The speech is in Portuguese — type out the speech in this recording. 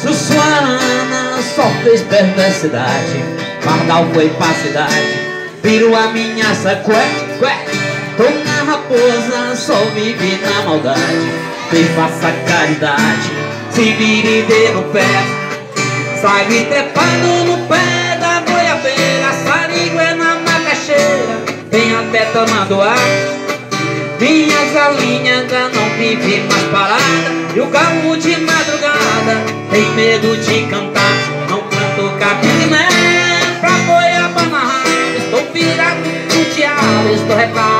Sussuana só fez perversidade Pardal foi pra cidade Virou a minha sacué, cué Tô raposa, só vive na maldade. Vem faça caridade Se vire e dê no pé. Sai trepando no pé da goiabeira Sarigué na macaxeira Vem até tomando ar. Minhas galinhas já não vivem mais parada. E o galo de madrugada tem medo de cantar, não canto cabiné Pra boiaba na raiva, estou virado no diabo, estou reparado.